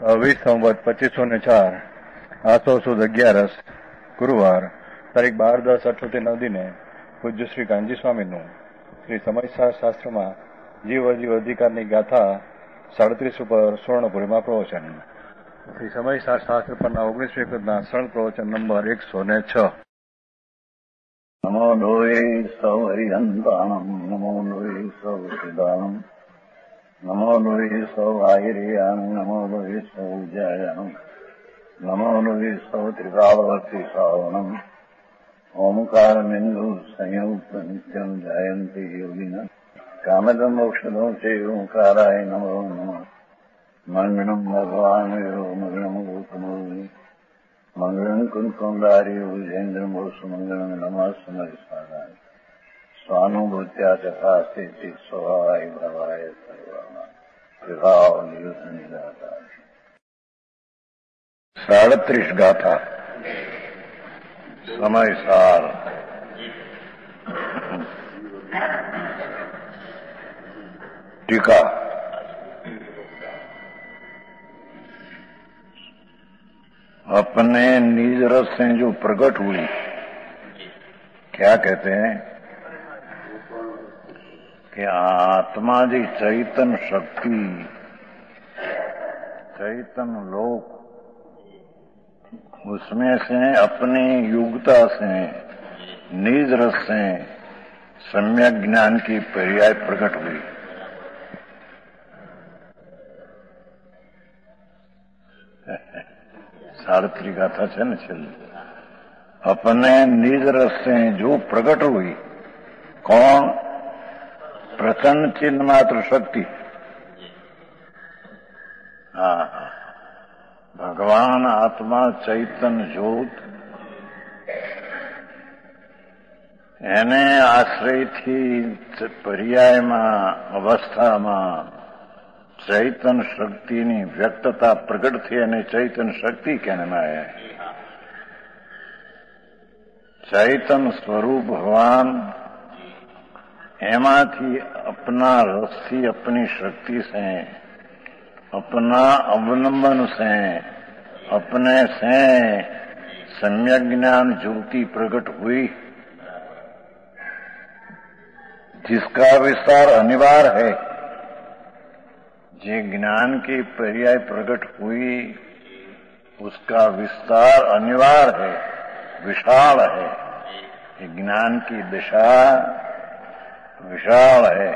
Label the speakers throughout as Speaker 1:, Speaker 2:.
Speaker 1: વીસ સંવત પચીસો ને ચાર, આસો સુદ અગિયારસ, ગુરુવાર, તારીખ બાર દસ અઠોતેર નવ પૂજ્ય શ્રી કાંજી સ્વામીનું શ્રી સમયસાર શાસ્ત્રમાં જીવ અજીવ અધિકારની ગાથા સાડત્રીસ ઉપર સુવર્ણપુરીમાં પ્રવચન. શ્રી સમયસાર શાસ્ત્ર પરના ઓગણીસ એકના સરળ પ્રવચન નંબર એકસો ને છ.
Speaker 2: નમો હરિહંતાણમ નમો સિદાનમ नमो नुविसौ आगिरियामि नमो नुविसौ विजयामि नमो नुविसौ त्रिकावती श्रावणम् ओंकारमिन्दु संयुक्त नित्यम् जायन्ति योगिन। कामदम् से चैवोङ्काराय नमो नमः। मङ्गणम् भगवानयो मङ्गणमूतमोमि मङ्गलम् कुन्कुन्दारी भुजेन्द्रमोसुमङ्गलम् नमः समरिस्मरामि स्वानुभूत्या तथा स्थिति स्वभाव भवाय विभाव निरुद्ध गाता साड़तीस गाथा समय सार टीका। अपने निज रस से जो प्रकट हुई, क्या कहते हैं? कि आत्मा जी चैतन शक्ति, चैतन लोक, उसमें से, अपनी युगता से निज रस से, सम्यक ज्ञान की पर्याय प्रकट हुई। सावित्री गाथा है न चल अपने निज रस से जो प्रकट हुई, कौन પ્રસન્ન ચિહ્ન માત્ર શક્તિ. ભગવાન આત્મા ચૈતન જ્યોત. એને આશ્રયથી પર્યાયમાં અવસ્થામાં ચૈતન શક્તિની વ્યક્તતા પ્રગટ થઈ અને ચૈતન શક્તિ કેને માય? ચૈતન સ્વરૂપ ભગવાન भगवान एमाथी अपना रस्सी, अपनी शक्ति से, अपना अवलंबन से, अपने से सम्यक ज्ञान ज्योति प्रकट हुई। जिसका विस्तार अनिवार्य है, जे ज्ञान की पर्याय प्रकट हुई, उसका विस्तार अनिवार्य है, विशाल है। ज्ञान की दिशा विशाल है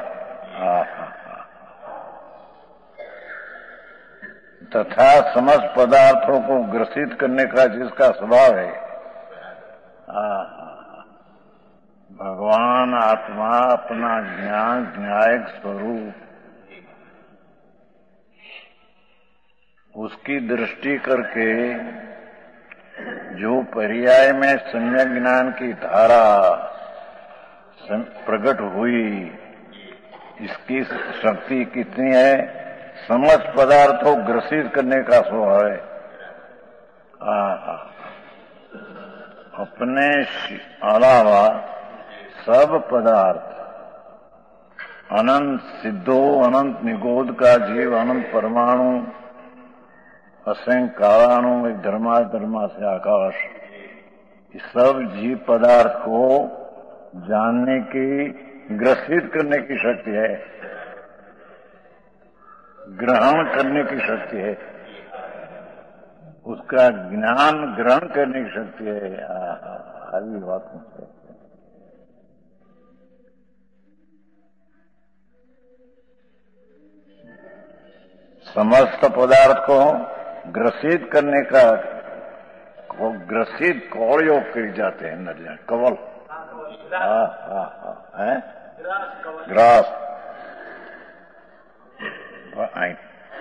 Speaker 2: तथा समस्त पदार्थों को ग्रसित करने का जिसका स्वभाव है भगवान आत्मा अपना ज्ञान न्यायिक स्वरूप उसकी दृष्टि करके जो पर्याय में सम्यक ज्ञान की धारा प्रकट हुई। इसकी शक्ति कितनी है? समस्त पदार्थों ग्रसित करने का स्वभाव है। अपने अलावा सब पदार्थ, अनंत सिद्धो, अनंत निगोद का जीव, अनंत परमाणु असंख्य एक धर्मा धर्मा से आकाश सब जीव पदार्थ को जानने की, ग्रसित करने की शक्ति है। ग्रहण करने की शक्ति है। उसका ज्ञान ग्रहण करने की शक्ति है। हावी बात समस्त पदार्थ को ग्रसित करने का, को ग्रसित कौड़ियों कर जाते हैं, नदियाँ, कवल। हाँ हाँ हाँ है ग्रास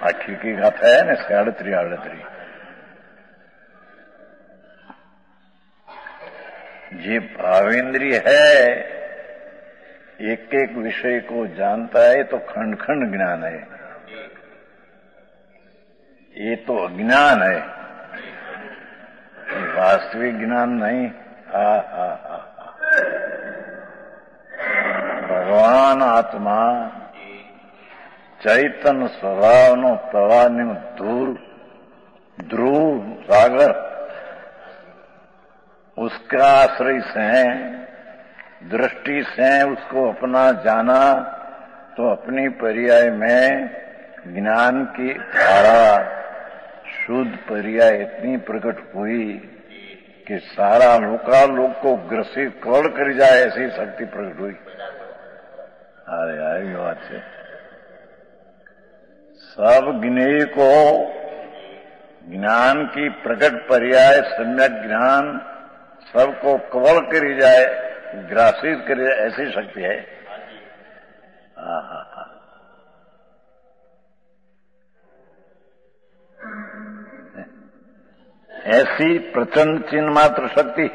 Speaker 2: आखी की गाथा है ना साड़त्री आड़त्री ये भावेंद्रिय है एक एक विषय को जानता है तो खंड खंड ज्ञान है ये तो अज्ञान है वास्तविक ज्ञान नहीं हा हा आ, ભગવાન આત્મા ચૈતન સ્વભાવનો પ્રવાહનું ધૂર ध्रुव सागर उसका आश्रय से दृष्टि से उसको अपना जाना तो अपनी पर्याय में ज्ञान की धारा शुद्ध पर्याय इतनी प्रकट हुई कि सारा लोका लोग को ग्रसित कौड़ कर जाए ऐसी शक्ति प्रकट हुई अरे आई बात है। सब ज्ञेय को ज्ञान की प्रकट पर्याय, सम्यक ज्ञान सबको कवल करी जाए, ग्रासित करी जाए, ऐसी शक्ति है। ऐसी प्रचंड चिन्ह मात्र शक्ति,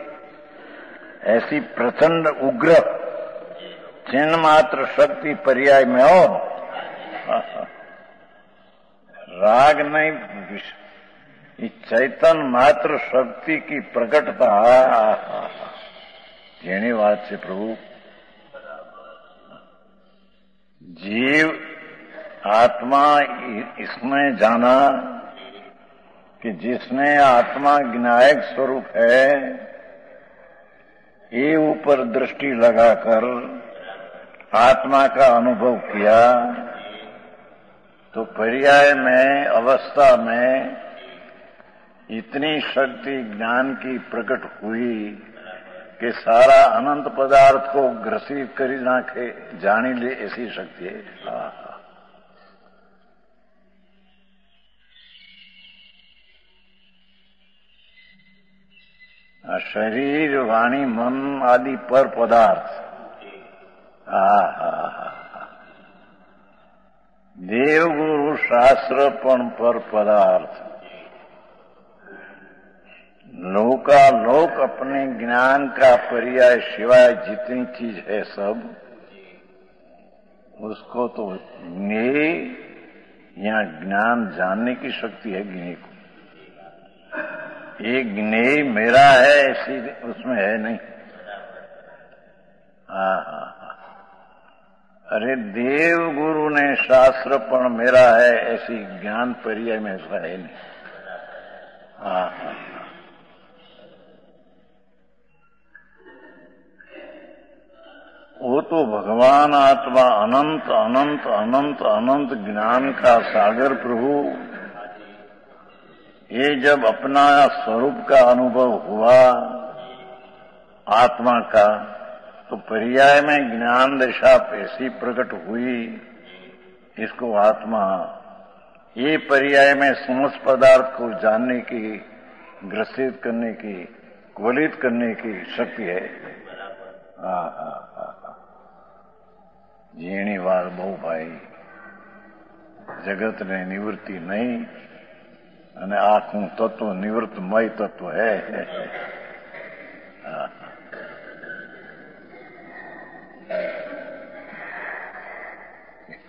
Speaker 2: ऐसी प्रचंड उग्र चिन्ह मात्र शक्ति पर्याय में हो राग नहीं चैतन मात्र शक्ति की प्रकटता धन्यवाद से प्रभु। जीव, आत्मा इसमें जाना कि जिसने आत्मा ज्ञायक स्वरूप है, ये ऊपर दृष्टि लगाकर आत्मा का अनुभव किया तो पर्याय में, अवस्था में इतनी शक्ति ज्ञान की प्रकट हुई कि सारा अनंत पदार्थ को ग्रसित करी नाखे, जानी ले ऐसी शक्ति है। हाँ शरीर, वाणी, मन आदि पर पदार्थ। દેવગુરુ શાસ્ત્ર પણ પર પદાર્થ लोकालोक अपने ज्ञान का पर्याय सिवाय जितनी चीज है सब उसको तो ज्ञेय या ज्ञान जानने की शक्ति है ज्ञेय को ये ज्ञेय मेरा है ऐसी उसमें है नहीं हाँ हाँ अरे देव गुरु ने शास्त्र पण मेरा है, ऐसी ज्ञान पर्याय में ऐसा है नहीं। हाँ हाँ। वो तो भगवान आत्मा अनंत अनंत अनंत अनंत ज्ञान का सागर प्रभु। ये जब अपना स्वरूप का अनुभव हुआ, आत्मा का तो पर्याय में ज्ञान दशा ऐसी प्रकट हुई इसको आत्मा ये पर्याय में समस्त पदार्थ को जानने की ग्रसित करने की क्वलित करने की शक्ति है हाँ हाँ हाँ जीणी बात बहु भाई जगत ने निवृत्ति नहीं અને આખું તત્વ નિવૃત્તમય તત્વ હે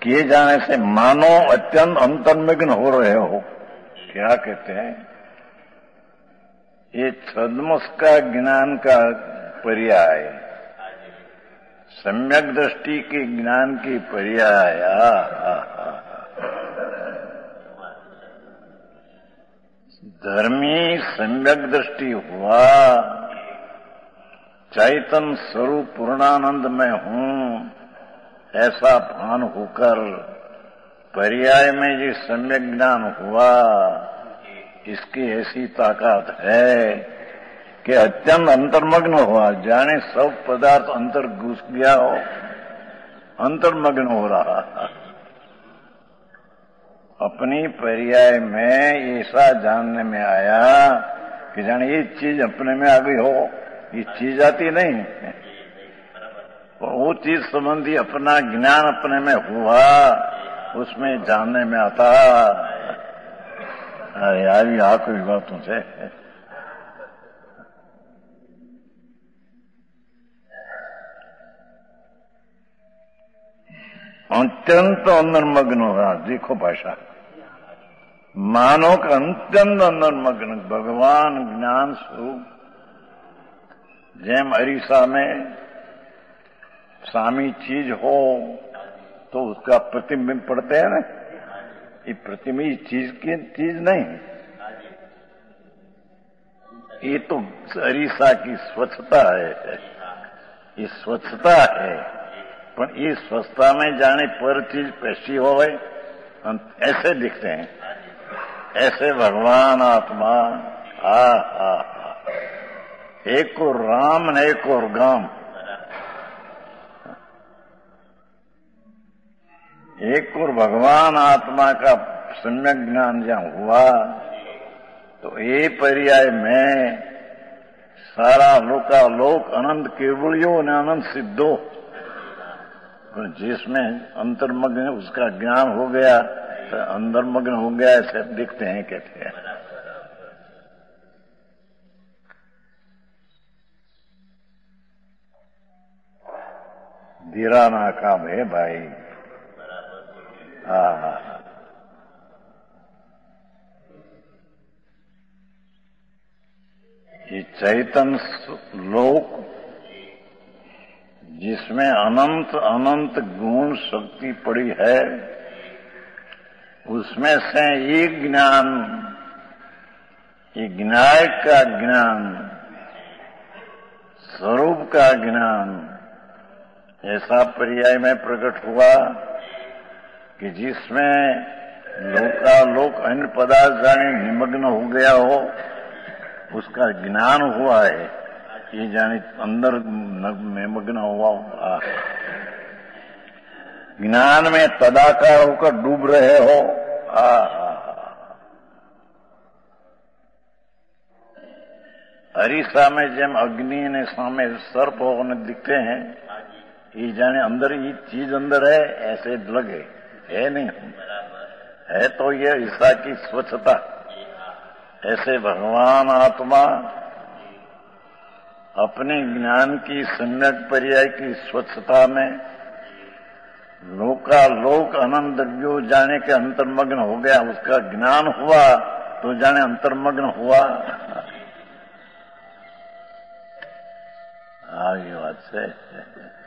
Speaker 2: किए जाने से मानो अत्यंत अंतर्मग्न हो रहे हो। क्या कहते हैं? ये छदमस का ज्ञान का पर्याय। सम्यक दृष्टि के ज्ञान की पर्याय। धर्मी सम्यक दृष्टि हुआ चैतन स्वरूप पूर्णानंद में हूँ, ऐसा भान होकर पर्याय में जो सम्यक ज्ञान हुआ, इसकी ऐसी ताकत है कि अत्यंत अंतर्मग्न हुआ। जाने सब पदार्थ अंतर घुस गया हो, अंतर्मग्न हो रहा। अपनी पर्याय में ऐसा जानने में आया कि जाने ये चीज़ अपने में आ गई हो। ये चीज़ आती नहीं और वो चीज़ संबंधी अपना ज्ञान अपने में हुआ, उसमें जानने में आता। अरे यार आ कोई बातों से अत्यंत अंतर्मग्न हो रहा, देखो भाषा। मानव का अत्यंत अंतर्मग्न, भगवान ज्ञान स्वरूप। जैम अरीसा में सामी चीज़ हो तो उसका प्रतिबिंब पड़ते हैं ना? ये प्रतिबिंब चीज़ की चीज़ नहीं। ये तो अरीसा की स्वच्छता है। ये स्वच्छता है। पर ये स्वच्छता में जाने पर चीज़ पैसी हो गई। हम ऐसे दिखते हैं। ऐसे भगवान आत्मा, आ हा एक और राम ने एक और गाम। एक और भगवान आत्मा का सम्यक ज्ञान जहाँ हुआ तो ये पर्याय में सारा लोका लोक अनंत केवलियों ने अनंत सिद्धो जिसमें अंतर्मग्न उसका ज्ञान हो गया तो अंतर्मग्न हो गया, ऐसे दिखते हैं, कहते हैं। धीराना काम है भाई। हाँ हाँ। ये चैतन लोक, जिसमें अनंत अनंत गुण शक्ति पड़ी है, उसमें से एक ज्ञान, ये ज्ञाय का ज्ञान, स्वरूप का ज्ञान ऐसा पर्याय में प्रकट हुआ कि जिसमें लोका लोक अन्य पदार्थ जाने निमग्न हो गया हो, उसका ज्ञान हुआ है। ये जाने अंदर निमग्न मग्न हुआ ज्ञान में तदाकार होकर डूब रहे हो। आ हरीसा में જેમ अग्नि ने सामे सर्प होने दिखते हैं ये जाने अंदर ये चीज़ अंदर है, ऐसे लगे है। नहीं। है तो ये ईसा की स्वच्छता। ऐसे भगवान आत्मा अपने ज्ञान की सम्यक पर्याय की स्वच्छता में लोका लोक अनंत द्रव्यो जाने के अंतर्मग्न हो गया, उसका ज्ञान हुआ तो जाने अंतर्मग्न हुआ। आगे बात से।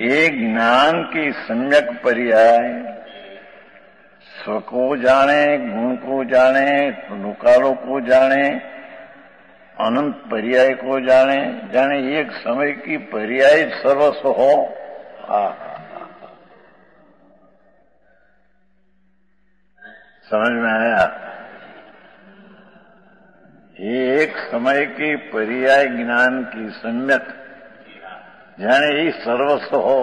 Speaker 2: एक ज्ञान की सम्यक पर्याय स्व को जाने, गुण को जाने नुकालों को जाने, अनंत पर्याय को जाने जाने एक समय की पर्याय सर्वस्व हो। समझ में आया? एक समय की पर्याय ज्ञान की सम्यक जाने ही सर्वस्व हो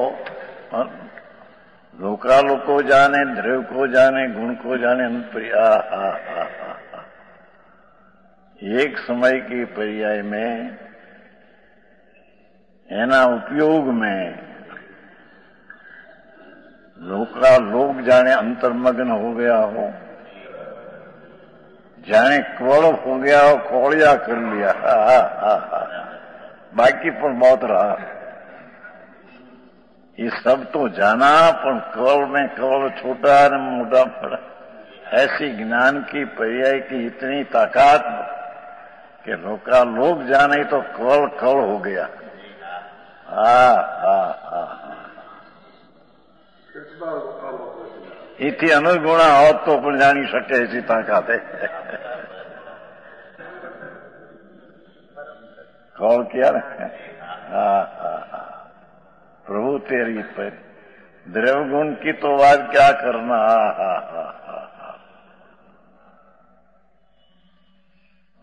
Speaker 2: लोकालो को जाने द्रव को जाने गुण को जाने प्रिया एक समय की पर्याय में एना उपयोग में लोका लोग जाने अंतर्मग्न हो गया हो जाने क्वल हो गया हो कोड़िया कर लिया हा, हा, हा, बाकी पर बहुत रहा। ये सब तो जाना पर कवल में कवल छोटा और मोटा पड़ा ऐसी ज्ञान की पर्याय की इतनी ताकत कि लोका लोग जाने तो कवल कवल हो गया हा हा हा इति अनुगुणा हो तो પણ જાણી શકે ऐसी તાકાત कौल किया ना हाँ हाँ हाँ प्रभु तेरी पर द्रव गुण की तो बात क्या करना? हा हा हा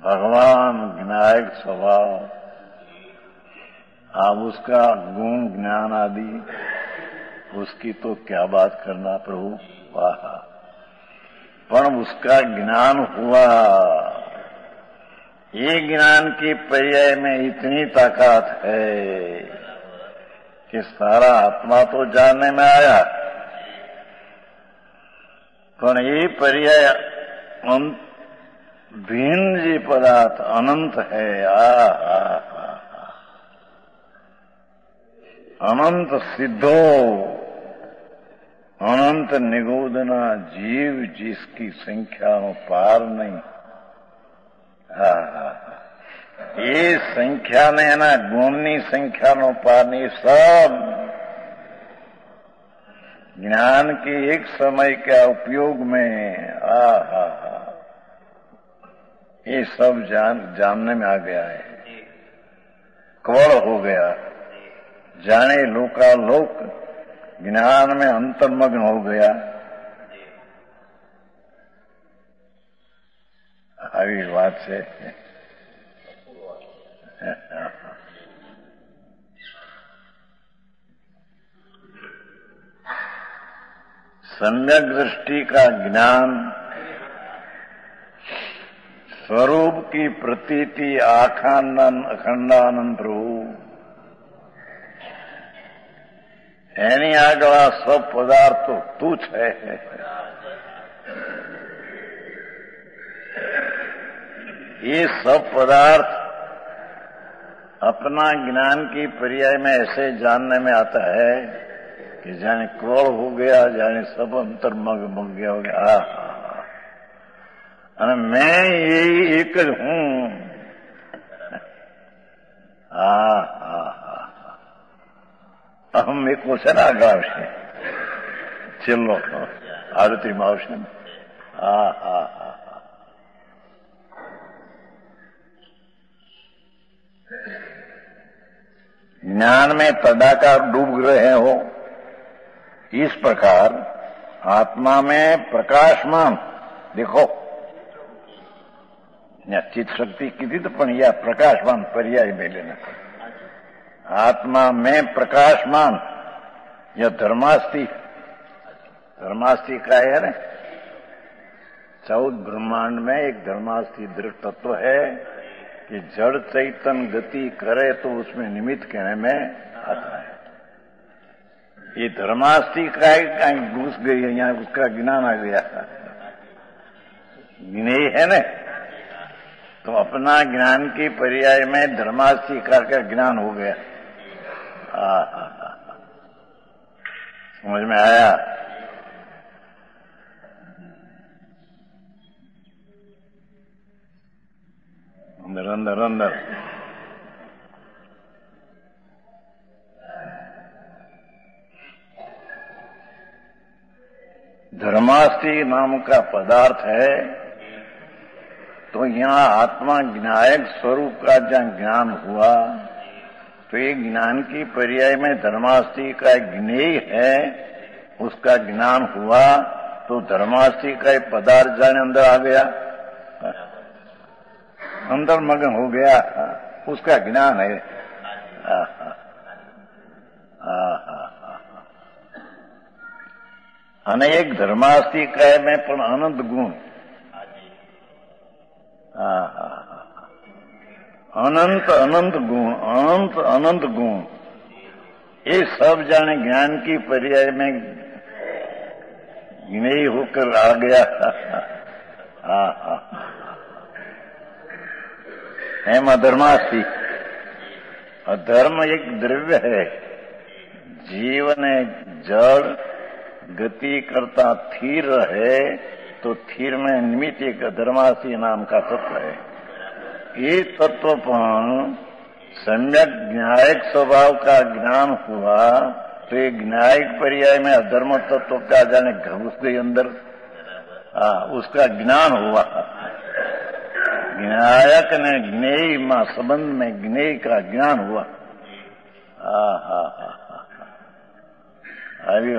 Speaker 2: भगवान विनायक स्वभाव। आप उसका गुण, ज्ञान आदि, उसकी तो क्या बात करना प्रभु? वाह। पर उसका ज्ञान हुआ। ये ज्ञान की पर्याय में इतनी ताकत है। कि सारा आत्मा तो जानने में आया પણ એ પર્યાય भिन्न जी पदार्थ अनंत है आ, आ, आ, अनंत सिद्धो अनंत निगोदना जीव जिसकी संख्या पार नहीं आ, आ, आ એ સંખ્યાને એના ગુણની સંખ્યાનો પારની સબ ज्ञान के एक समय का उपयोग में आ हा हा ये सब जान जानने में आ गया है कवड़ हो गया जाने लोका लोक ज्ञान में अंतर्मग्न हो गया આવી વાત છે सम्यक दृष्टि का ज्ञान स्वरूप की प्रतीति आखानंद अखंडानंद प्रभु यानी आगला सब पदार्थ तो तुच्छ है। ये सब पदार्थ अपना ज्ञान की पर्याय में ऐसे जानने में आता है कि जाने क्रोड़ हो गया जाने सब अंतर मग मग गया हो गया आ, અને मैं यही एक જ हूं હા હા હા અહમ એક છે ને આગળ આવશે છેલ્લો આરતીમાં આવશે ને હા હા હા ज्ञान में तदाकार डूब रहे हो, इस प्रकार आत्मा में प्रकाशमान, देखो। चित शक्ति की तो या प्रकाशमान पर्याय में लेना आत्मा में प्रकाशमान यह धर्मास्थि धर्मास्थि का है ना चौथ ब्रह्मांड में एक धर्मास्थि दृढ़ तत्व है। कि जड़ चैतन गति करे तो उसमें निमित्त कहने में आता है। ये धर्मास्थि का कहीं घुस गई है यहाँ उसका ज्ञान आ गया। ज्ञेय है न? तो अपना ज्ञान की पर्याय में धर्मास्थि का ज्ञान हो गया। आ, आ, आ, समझ में आया? अंदर अंदर अंदर धर्मास्थि नाम का पदार्थ है तो यहाँ आत्मा ज्ञायक स्वरूप का जहाँ ज्ञान हुआ तो ये ज्ञान की पर्याय में धर्मास्थि का ज्ञेय है, उसका ज्ञान हुआ तो धर्मास्थि का पदार्थ जाने अंदर आ गया। अंदर मगन हो गया, उसका ज्ञान है। अनेक धर्मास्थि कह में पण अनंत गुण। अनंत अनंत गुण, अनंत अनंत गुण। ये सब जाने ज्ञान की पर्याय में नहीं होकर आ गया। हा हा एम अधर्मास्थि अधर्म एक द्रव्य है। जीवन जड़ गति करता थीर रहे तो थीर में निमित्त एक अधर्मासी नाम का तत्व है। ये तत्व पर सम्यक न्यायिक स्वभाव का ज्ञान हुआ तो ये न्यायिक पर्याय में अधर्म तत्व का जाने गई अंदर। आ, उसका ज्ञान हुआ। ज्ञायक ने ज्ञेय माँ संबंध में ज्ञेय का ज्ञान हुआ। हा हा हा। अभी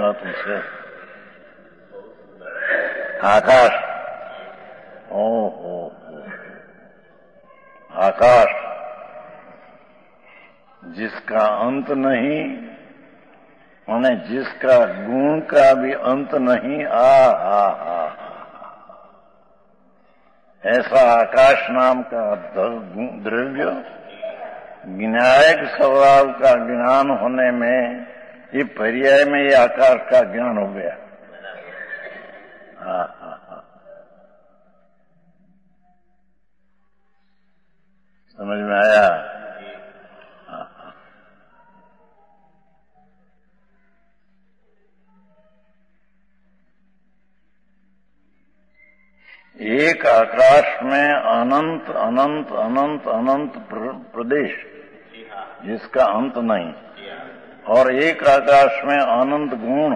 Speaker 2: आकाश। ओ, हो आकाश, जिसका अंत नहीं उन्हें जिसका गुण का भी अंत नहीं, आ हा हा। ऐसा आकाश नाम का द्रव्य ज्ञायक स्वभाव का ज्ञान होने में, ये पर्याय में ये आकाश का ज्ञान हो गया। हाँ हाँ हाँ। समझ में आया? एक आकाश में अनंत अनंत अनंत अनंत प्रदेश, जिसका अंत नहीं। और एक आकाश में अनंत गुण,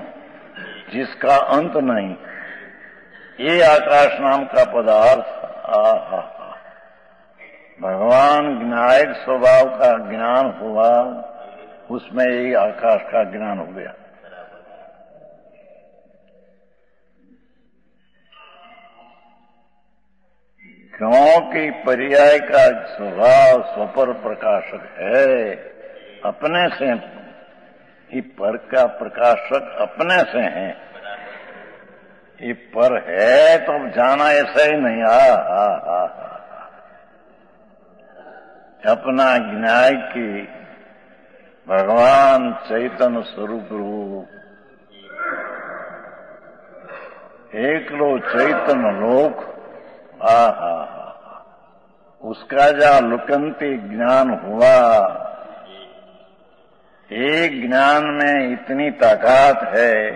Speaker 2: जिसका अंत नहीं। ये आकाश नाम का पदार्थ भगवान ज्ञायक स्वभाव का ज्ञान हुआ, उसमें यही आकाश का ज्ञान हो गया। क्योंकि पर्याय का स्वभाव स्वपर प्रकाशक है अपने से ही। पर का प्रकाशक अपने से है। ये पर है तो अब जाना ऐसा ही नहीं। आ, हा आ। अपना ज्ञाय की भगवान चैतन स्वरूप रूप। एक लो चैतन लोक उसका जहाँ लुकंती ज्ञान हुआ। एक ज्ञान में इतनी ताकत है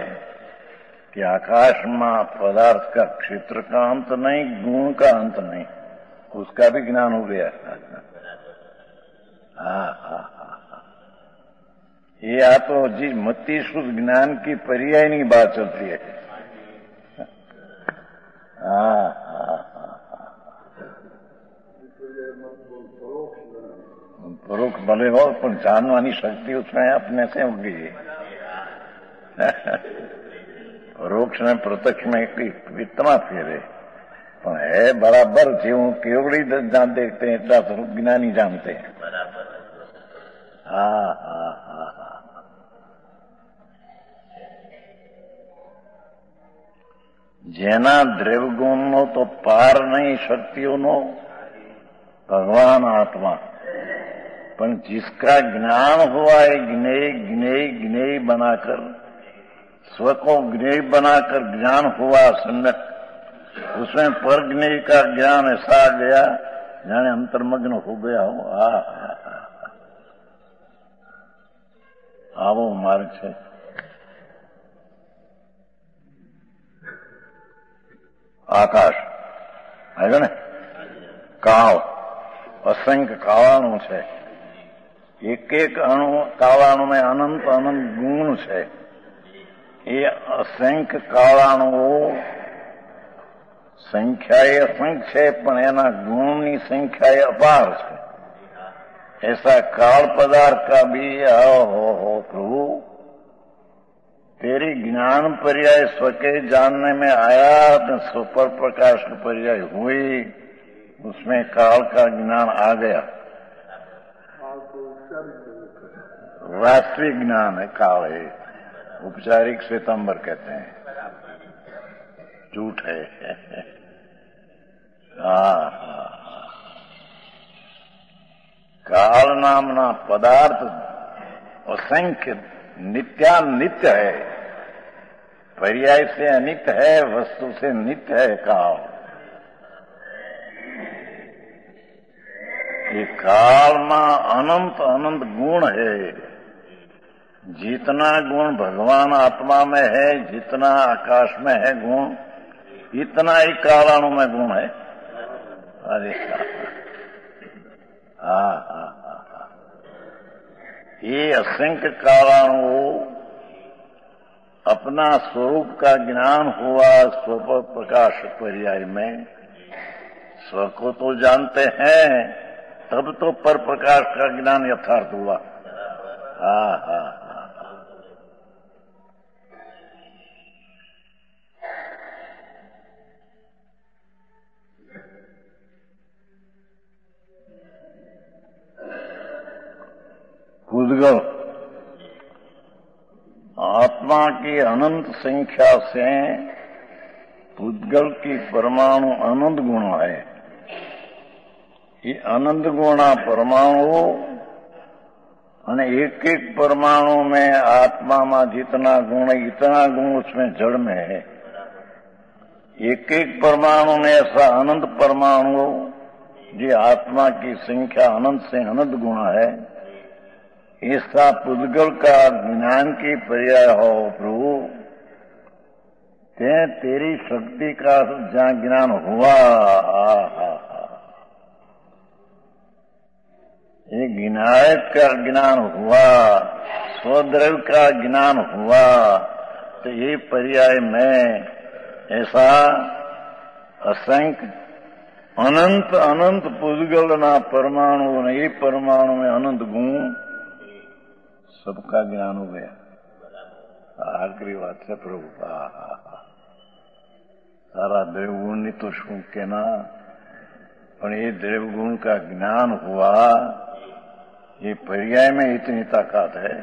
Speaker 2: कि आकाश में पदार्थ का क्षेत्र का अंत नहीं, गुण का अंत नहीं। उसका भी ज्ञान हो गया। हा हाँ ये आ तो जी मती शुद्ध ज्ञान की पर्याय नहीं बात चलती है। हाँ हाँ. परोक्ष भले हो पर जानवानी शक्ति उसमें अपने से होगी परोक्ष में प्रत्यक्ष में कितना फेरे પણ હે બરાબર જેવું કેવડી જાણ देखते हैं એટલા स्वरूप ज्ञानी जानते हैं હા હા હા હા જેના દ્રવ્યગુણનો તો પાર નહીં શક્તિઓનો भगवान आत्मा पर जिसका ज्ञान हुआ है ज्ञेय ज्ञेय ज्ञेय बनाकर स्व को ज्ञेय बनाकर ज्ञान हुआ सम्यक उसमें पर ज्ञेय का ज्ञान ऐसा आ गया जाने अंतर्मग्न हो गया हो आ, आ, आ, आ। આવો માર્ગ છે આકાશ આવ્યો ને કાળ અસંખ્ય કાળાણુ છે એક એક અણુ કાળાણુમાં અનંત અનંત ગુણ છે એ અસંખ્ય કાળાણુઓ સંખ્યા એ અસંખ્ય છે પણ એના ગુણની સંખ્યા એ અપાર છે ऐसा काल पदार्थ का भी हो हो प्रभु तेरी ज्ञान पर्याय स्वके जानने में आया तो सुपर प्रकाश की पर्याय हुई उसमें काल का ज्ञान आ गया वास्तविक ज्ञान है, काल। है औपचारिक श्वेतंबर कहते हैं। झूठ है। हाँ हाँ काल नामना पदार्थ असंख्य नित्यानित्य है। पर्याय से अनित्य है, वस्तु से नित्य है काल। ये काल में अनंत अनंत गुण है। जितना गुण भगवान आत्मा में है, जितना आकाश में है गुण, इतना ही कालाणु में गुण है। अरे हा हा हाँ ये असंख्य कालाणु अपना स्वरूप का ज्ञान हुआ स्व प्रकाश पर्याय में। स्व को तो जानते हैं, तब तो पर प्रकाश का ज्ञान यथार्थ हुआ। हाँ हाँ हाँ आत्मा की अनंत संख्या से उद्गल की परमाणु अनंत गुण है। ये अनंत गुणा परमाणु एक एक परमाणु में आत्मा में जितना गुण इतना गुण उसमें जड़ में है। एक एक परमाणु में ऐसा अनंत परमाणु जी आत्मा की संख्या अनंत से अनंत गुणा है। ऐसा पुद्गल का ज्ञान की पर्याय हो, प्रभु। ते तेरी शक्ति का जहाँ ज्ञान हुआ। ये विनायक का ज्ञान हुआ स्वद्रव का ज्ञान हुआ। तो ये पर्याय में ऐसा असंख्य, अनंत अनंत पुद्गल ना परमाणु ने ये परमाणु में अनंत गुण सबका ज्ञान हो गया આખરી વાત છે પ્રભુ सारा देवगुण नहीं तो शू के ना पर ये देवगुण का ज्ञान हुआ ये पर्याय में इतनी ताकत है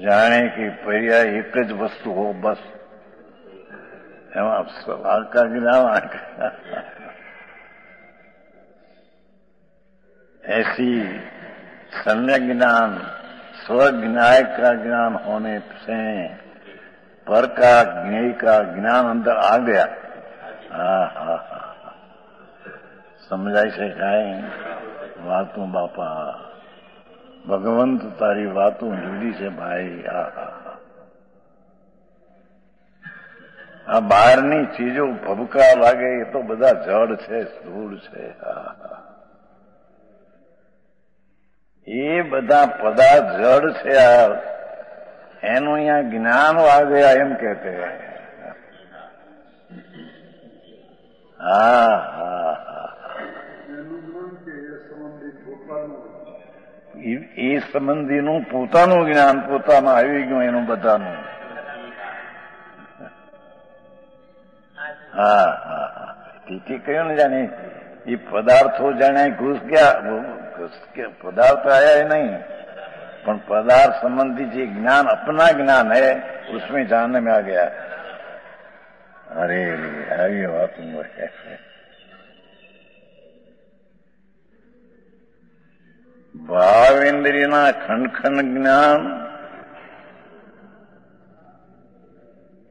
Speaker 2: જાણે કે પર્યાય એક જ વસ્તુ હો બસ એમાં સવાલ કા જ્ઞાન ऐसी सम्य ज्ञान स्वज्ञाय का ज्ञान होने से पर का ज्ञेय का ज्ञान अंदर आ गया हा हा हा સમજાય છે કાંઈ વાતું બાપા ભગવંત તારી વાતું જુદી છે ભાઈ આ આ બહારની ચીજો ભબકા લાગે એ તો બધા જડ છે ધૂળ છે એ બધા પદાર્થ જળ છે આ એનું અહીંયા જ્ઞાન વાગ્યા એમ કે છે હા હા એ સંબંધીનું પોતાનું જ્ઞાન પોતામાં આવી ગયું એનું બધાનું હા હા ટીકી કહ્યું ને જાણે એ પદાર્થો જાણે ઘૂસ ગયા उसके पदार्थ आया है नहीं। पर पदार्थ संबंधी जी ज्ञान, अपना ज्ञान है, उसमें जानने में आ गया। अरे अरे बात कैसे भाव इंद्रिय ना खंड खंड ज्ञान,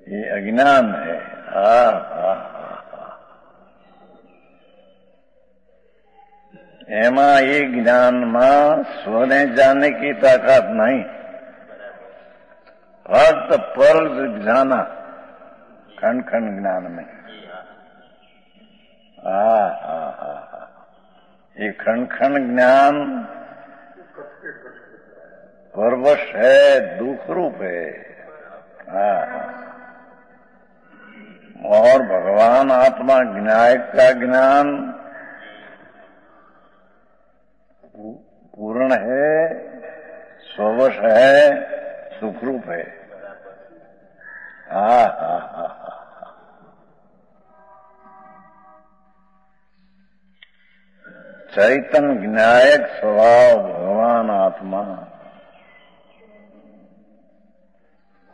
Speaker 2: ये अज्ञान है। हा हा એમાં એ જ્ઞાનમાં સ્વને જાણને की ताकत नहीं फक्त पर जाना खंड खंड ज्ञान में हा हा हा हा ये खंड खंड ज्ञान परवश है दुख रूप है हा और भगवान आत्मा ज्ञायक का ज्ञान पूर्ण है, स्ववश है, सुखरूप है। हा हा हा चैतन्य ज्ञायक स्वभाव भगवान आत्मा।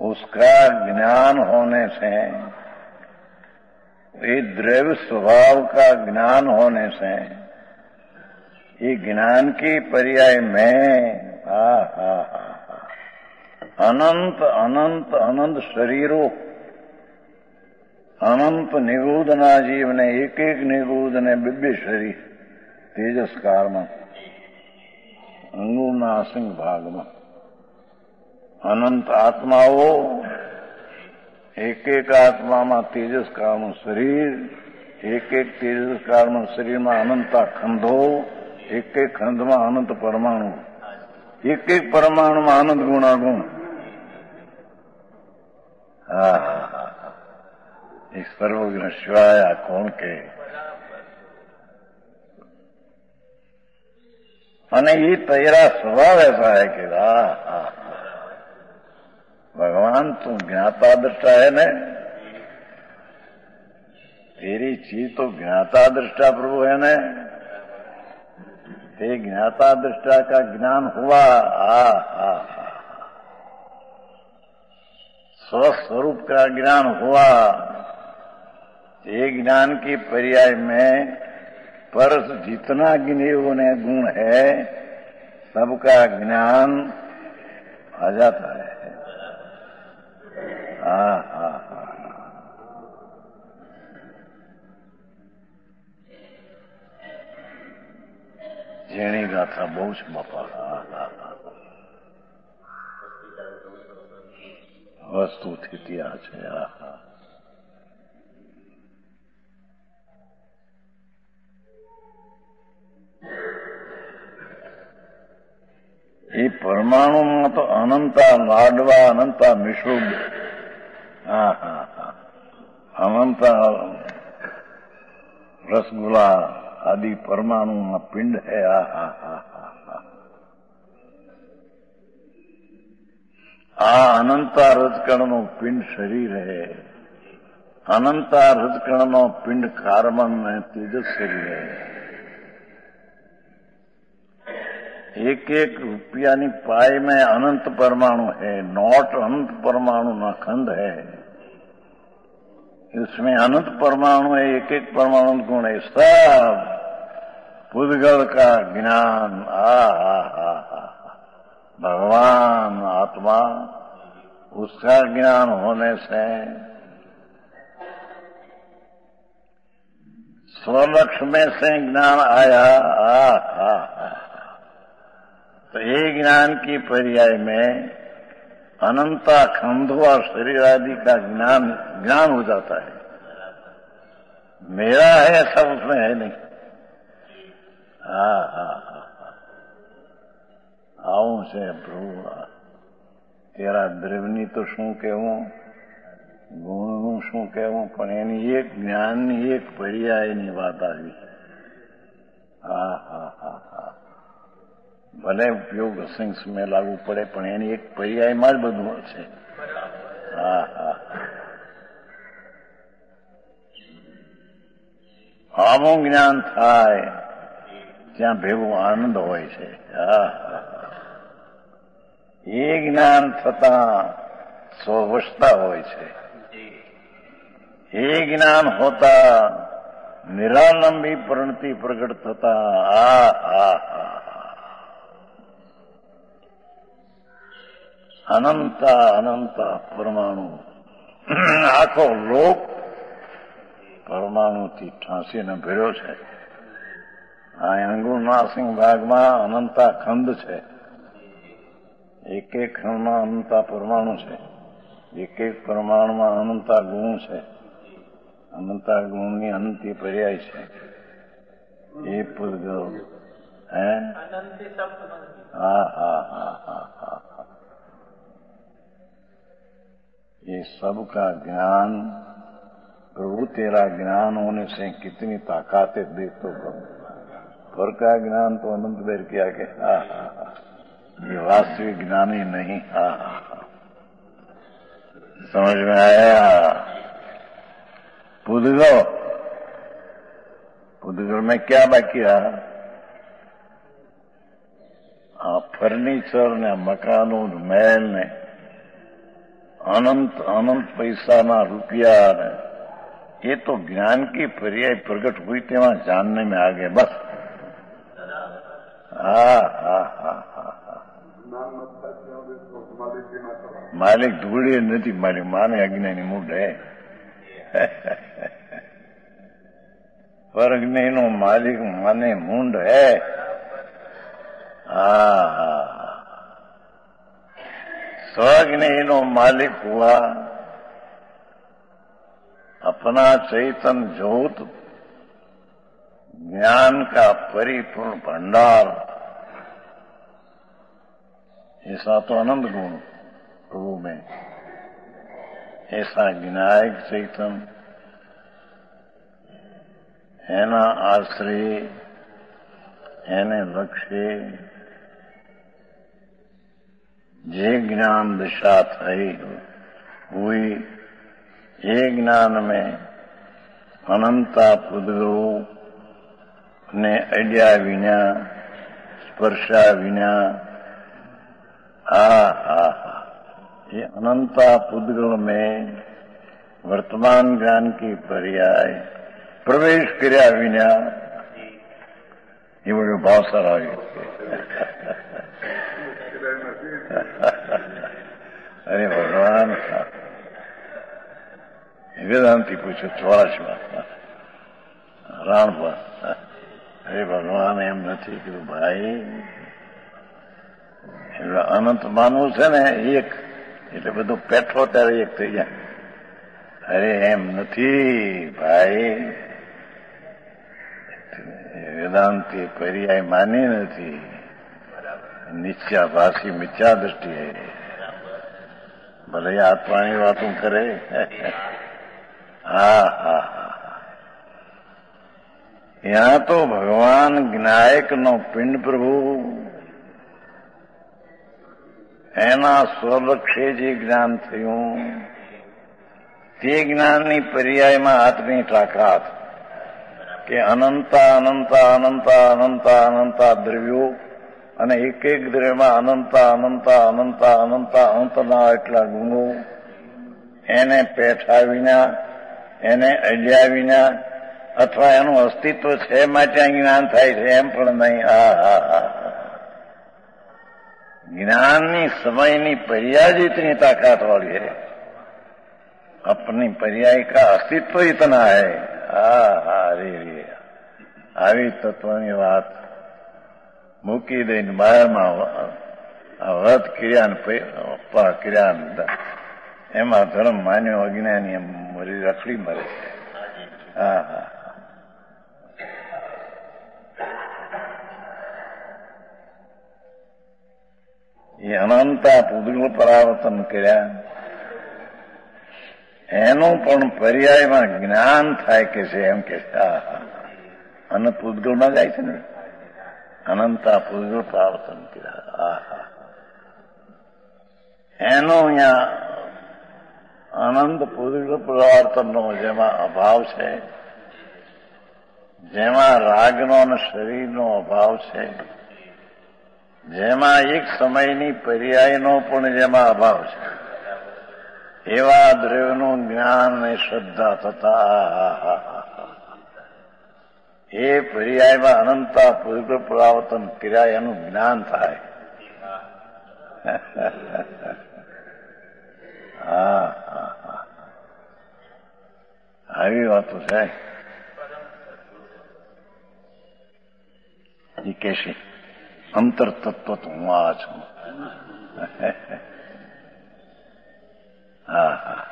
Speaker 2: उसका ज्ञान होने से, ये द्रव्य स्वभाव का ज्ञान होने से ये ज्ञान की पर्याय में, हा हा हा अनंत अनंत अनंत शरीरों, अनंत निगूदना जीव ने एक एक निगूद ने बिब्य शरीर तेजस्कार में अंगूना सिंह भाग में अनंत आत्माओ एक एक आत्मा में तेजस्कार शरीर एक एक तेजस्कार शरीर में अनंत खंडो એક ખંડમાં અનંત પરમાણુ એક એક પરમાણુમાં અનંત ગુણાગુણ હા હા હા એ સર્વજ્ઞ શિવાય કોણ કે અને ये तेरा स्वभाव ऐसा है कि भगवान तू ज्ञाता दृष्टा है न तेरी चीज तो ज्ञाता दृष्टा प्रभु है न ते ज्ञाता दृष्टा का ज्ञान हुआ। आ हा स्वस्वरूप का ज्ञान हुआ। ये ज्ञान की पर्याय में परस जितना गिने ने गुण है, सबका ज्ञान आ जाता है। हा हा જેણી ગાથા બહુ જ મફા વસ્તુ સ્થિતિ આ છે એ પરમાણુમાં તો અનંતા લાડવા અનંતા મિશ્રુબ અનંતા રસગુલ્લા खाली परमाणु में पिंड है आ हा हा हा આ અનંતા રજકણનો પિંડ શરીર હે અનંતા રજકણનો પિંડ કાર્બન હે તેજસ્વી હે એક એક રૂપિયાની પાય મેં અનંત પરમાણુ હે નોટ અનંત પરમાણુ ના ખંડ હે इसमें अनंत परमाणु है एक एक परमाणु गुण है, सब। पुद्गल का ज्ञान, आ हा भगवान, आत्मा, उसका ज्ञान होने से स्वलक्ष में से ज्ञान आया आ। तो ये ज्ञान की पर्याय में अनंता खंधु और शरीर आदि का ज्ञान ज्ञान हो जाता है मेरा है सब उसमें है नहीं हा हा हा આવું છે પ્રભુ તેરા દ્રવની તો શું કહેવું ગુણનું શું કહેવું પણ એની એક જ્ઞાનની એક પર્યાયની વાત આવી હા હા હા હા ભલે ઉપયોગ અસંગ સમય લાગુ પડે, પણ એની એક પર્યાયમાં જ બધું હશે આવું જ્ઞાન થાય, ત્યાં ભેગું આનંદ હોય છે. એ જ્ઞાન થતા સ્વવશતા હોય છે. એ જ્ઞાન હોતા નિરાલંબી પ્રણતિ પ્રગટ થતા, આ આ અનંતા અનંતા પરમાણુ આખો લોક પરમાણુથી ઠાંસીને ભર્યો છે. આ અંગુર નાસિંગ ભાગમાં અનંતા ખંડ છે. એક એક ખંડમાં અનંતા પરમાણુ છે. એક એક પરમાણુમાં અનંતા ગુણ છે. અનંતા ગુણની અનંતી પર્યાય છે. એ પૂર્ગલ હે? હા હા હા હા હા. ये सब का ज्ञान, प्रभु, तेरा ज्ञान होने से कितनी ताकतें दे तो पर का ज्ञान तो अनंत बैर किया के हा ये वास्तविक ज्ञान ही नहीं। हा समझ में आया? पुदगो पुदगो में क्या बाकी रहा? हाँ, फर्नीचर ने, मकानों महल ने ને अनंत अनंत पैसा ना रुपया ने ये तो ज्ञान की पर्याय प्रकट हुई थे वहां जानने में आ गए बस हा हा हा हा हा માલિક ધૂળે નથી માલિક માને અજ્ઞાની મૂળ હે પર અજ્ઞાનો માલિક માને મૂંડ હે હા હા स्वज्ञ मालिक हुआ अपना चैतन ज्योत ज्ञान का परिपूर्ण भंडार ऐसा तो आनंद गुण प्रभु में ऐसा विनायक चैतन એના આશ્રય એને લક્ષ્ય જે ज्ञान दिशा થઈ हुई ये ज्ञान में अनंता पुदगो ने अड्या विना स्पर्शा विना आ हा हा ये अनंता पुदगल में वर्तमान ज्ञान की पर्याय प्रवेश કર્યા વિના એ બધું ભાવ સરાવ્યું અરે ભગવાન વેદાંતિ પૂછ્યું ચોરાશમાં રાણપા અરે ભગવાન એમ નથી કીધું ભાઈ એટલે અનંત માનવું છે ને એક એટલે બધું પેઠો ત્યારે એક થઈ જાય અરે એમ નથી ભાઈ વેદાંતિ પર્યાય માની નથી નિશ્ચયાભાસી મિથ્યા દ્રષ્ટિ है ભલે આત્માની વાતો કરે હા હા હા यहाँ तो भगवान ज्ञायक નો પિંડ પ્રભુ એના સ્વલક્ષે જે જ્ઞાન થયું તે જ્ઞાનની પર્યાયમાં હાથની તાકાત કે અનંતા અનંતા અનંતા અનંતા અનંતા દ્રવ્યો અને એક એક દ્રવ્યમાં અનંતા અનંતા અનંતા અનંતા અંતના એટલા ગુણો એને પેઠા વિના એને અડ્યા વિના અથવા એનું અસ્તિત્વ છે માટે જ્ઞાન થાય છે એમ પણ નહીં આ હા હા જ્ઞાનની સમયની पर्याय जितनी ताकत वाली है अपनी पर्याय का अस्तित्व इतना है હા હા રે રે આવી તત્વની વાત મૂકી દઈને બહારમાં વ્રત ક્રિયા ક્રિયા એમાં ધર્મ માન્યો, અજ્ઞાની એમ રખડી મરે. હા હા એ અનંતા પૂદગલ પરાવર્તન કર્યા. એનું પણ પર્યાયમાં જ્ઞાન થાય કે છે એમ કે છે. અને પૂદગલમાં જાય છે ને? અનંતા પુરુષો પ્રાવર્તન કર્યા આહા. એનો અહીંયા અનંત પુરુષ પરાવર્તનનો જેમાં અભાવ છે, જેમાં રાગનો અને શરીરનો અભાવ છે, જેમાં એક સમયની પર્યાયનો પણ જેમાં અભાવ છે. એવા દ્રવ્યનું જ્ઞાન અને શ્રદ્ધા થતા એ પર્યાયમાં અનંતા પૂર્વ પુરાવતન કર્યા એનું જ્ઞાન થાય. આવી વાતો છે. એ કે છે અંતર તત્વ તો હું આ છું. હા હા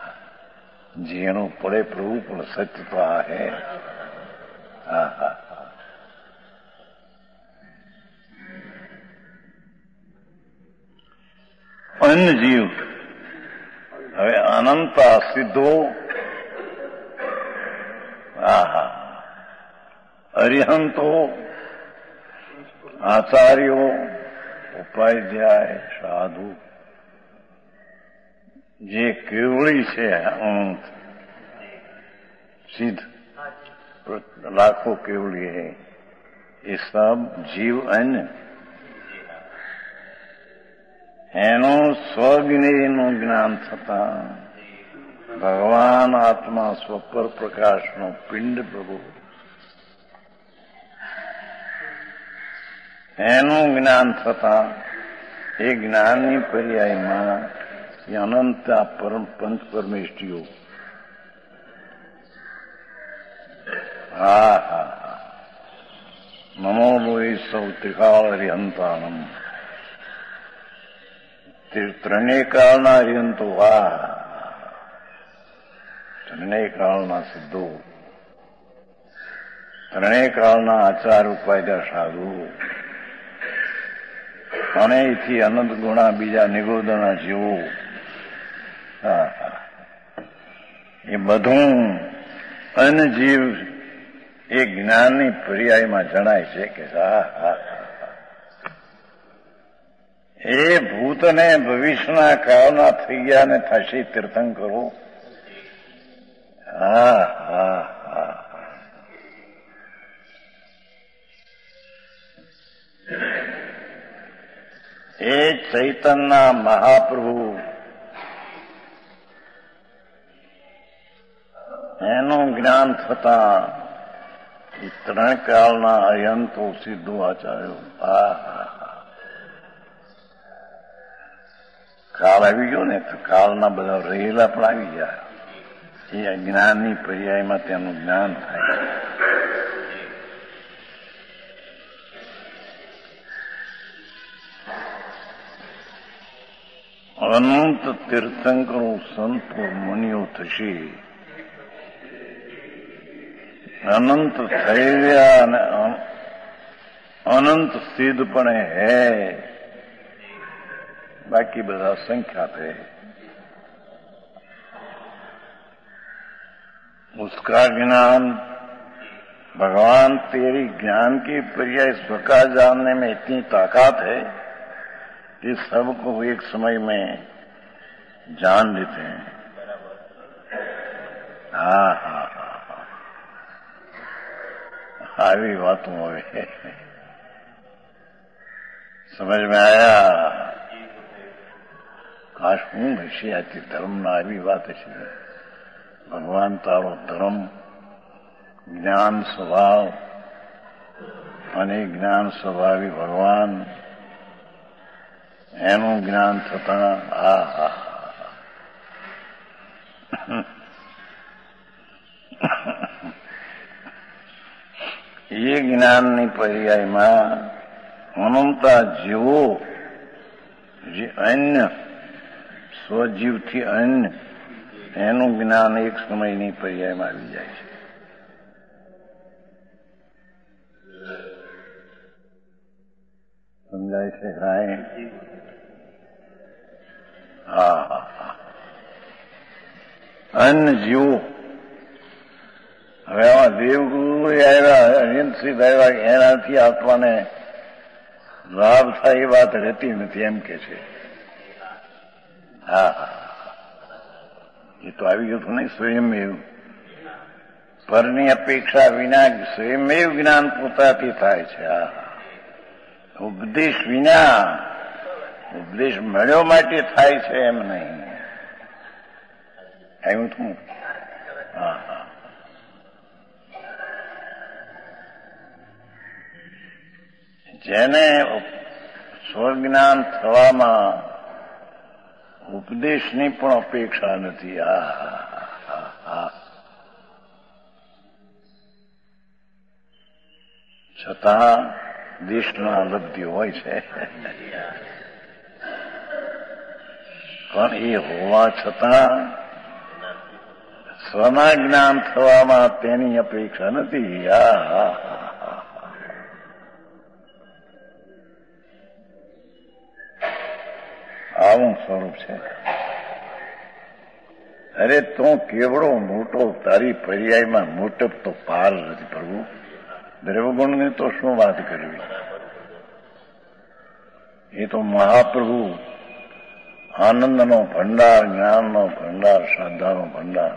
Speaker 2: જેનું પડે પ્રભુ પણ સત્ય તો આ હે. અન્ય જીવ હવે અનંતા સિદ્ધો હા હા અરિહંતો આચાર્યો ઉપાધ્યાય સાધુ જે કેવળી છે અંત સિદ્ધ લાખો કેવળી है એ સબ જીવ અન્ય એનું સ્વજ્ઞેયનું જ્ઞાન થતા ભગવાન આત્મા સ્વપર પ્રકાશનો પિંડ પ્રભુ એનું જ્ઞાન થતા એ જ્ઞાનની પર્યાયમાં એ અનંત પરમ પંચ પરમેષ્ઠીઓ നമോ ഭൂയിസൗത്തികാളരിയന്താനം ત્રણેયકાળના અર્યંતો વાહ ત્રણેયકાળના સિદ્ધો ત્રણેયકાળના આચાર ઉપાયદા સાધુ ત્રણેયથી અનંત ગુણા બીજા નિગોદના જીવો એ બધું અનજીવ એ જ્ઞાનની પર્યાયમાં જણાય છે કે એ ભૂતને ભવિષ્યના કાળના થઈ ગયા ને થશે તીર્થંકરો. હા હા હા. એ ચૈતનના મહાપ્રભુ. એનું જ્ઞાન થતા ત્રણ કાળના અયંતો સિદ્ધો આચાર્યો આ કાળ આવી ગયો ને તો કાળના બધા રહેલા પણ આવી ગયા એ અજ્ઞાનની પર્યાયમાં તેનું જ્ઞાન થાય અનંત તીર્થંકરો સંતો મુનિઓ થશે અનંત થઈ ગયા અને અનંત સિદ્ધપણે હે बाकी બધા संख्या थे उसका ज्ञान भगवान तेरी ज्ञान की प्रिय इस प्रकार जानने में इतनी ताकत है कि सबको एक समय में जान लेते हैं હા હા હા આવી વાતો હવે. સમજમાં આયા? કાશ હું હશે આથી ધર્મના આવી વાત છે. ભગવાન તારો ધર્મ, જ્ઞાન સ્વભાવ અને જ્ઞાન સ્વભાવી ભગવાન, એનું જ્ઞાન થતા આ હા. એ જ્ઞાનની પર્યાયમાં અનંતા જીવો, જે અન્ય સ્વજીવથી અન્ય, એનું જ્ઞાન એક સમયની પર્યાયમાં આવી જાય છે. સમજાય છે હા હા. અન્ય જીવો હવે દેવગુરુ આવ્યા અરવિંદસિંહ આવ્યા, એનાથી આત્માને લાભ થાય એ વાત રહેતી નથી એમ કે છે. હા એ તો આવી ગયું નહીં સ્વયંમેવ. પરની અપેક્ષા વિના સ્વયંમેવ જ્ઞાન પોતાથી થાય છે, હા ઉપદેશ વિના ઉપદેશ મળ્યો માટે થાય છે એમ નહીં. આવ્યું હતું હા. જેને સ્વજ્ઞાન થવામાં ઉપદેશની પણ અપેક્ષા નથી. આ છતાં દેશના લબ્ધિ હોય છે. પણ એ હોવા છતાં સ્વના જ્ઞાન થવામાં તેની અપેક્ષા નથી. આ. આવું સ્વરૂપ છે. અરે, તું કેવડો મોટો, તારી પર્યાયમાં મોટપ તો પાર નથી પ્રભુ દ્રવગુણની તો શું વાત કરવી? એ તો મહાપ્રભુ આનંદનો ભંડાર, જ્ઞાનનો ભંડાર, શ્રદ્ધાનો ભંડાર,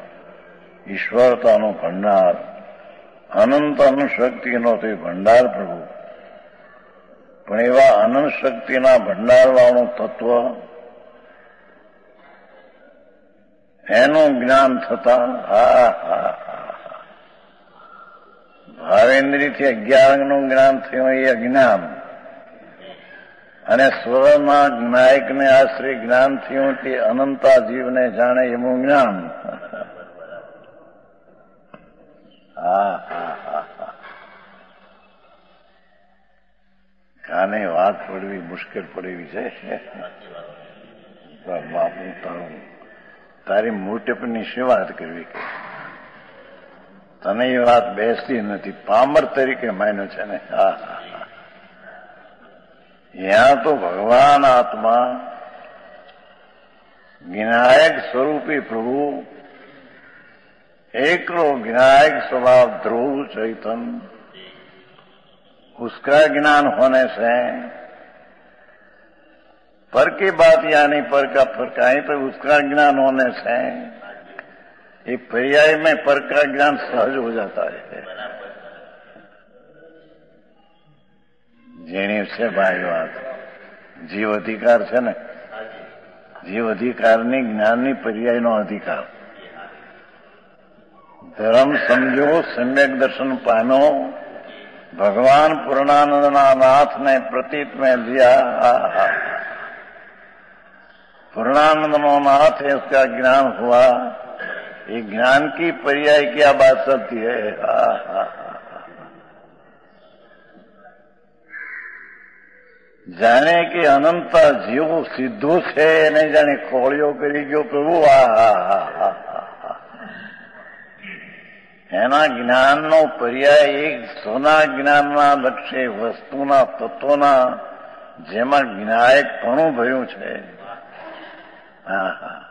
Speaker 2: ઈશ્વરતાનો ભંડાર, અનંત અનુશક્તિનો તે ભંડાર પ્રભુ. પણ એવા અનંત શક્તિના ભંડારવાળું તત્વ એનું જ્ઞાન થતા, હા હા ભાવેન્દ્રીથી જ્ઞાન થયું, એ અજ્ઞાન. અને સ્વરના નાયકને આશરે જ્ઞાન થયું, તે અનંતા જીવને જાણે એનું જ્ઞાન. હા હા હા. કાને વાત પડવી મુશ્કેલ પડેવી છે? બાપનું તારું, તારી મોટેપની શી વાત કરવી કે? તને એ વાત બેસતી નથી, પામર તરીકે માન્યો છે ને. હા ત્યાં તો ભગવાન આત્મા જ્ઞાયક સ્વરૂપી પ્રભુ, એકલો જ્ઞાયક સ્વભાવ ધ્રુવ ચૈતન્ય उसका ज्ञान होने से पर की बात यानी पर का फर्क आए तो उसका ज्ञान होने से ये पर्याय में पर का ज्ञान सहज हो जाता है જેની છે ભાઈ વાત જીવ અધિકાર છે ને જીવ અધિકારની જ્ઞાનની પર્યાયનો અધિકાર ધર્મ સમજો સમ્યક દર્શન પામ્યો भगवान पूर्णानंदना नाथ ने प्रतीत में दिया पूर्णानंदनो नाथ है उसका ज्ञान हुआ ये ज्ञान की पर्याय क्या बात चलती है જાણે કે અનંત જીવો સીધું છે એને જાણે કોળીઓ કરી ગયો પ્રભુ આ એના જ્ઞાનનો પર્યાય એક સોના જ્ઞાનના લક્ષે વસ્તુના તત્વોના જેમાં જ્ઞાયક ઘણું ભર્યું છે. હા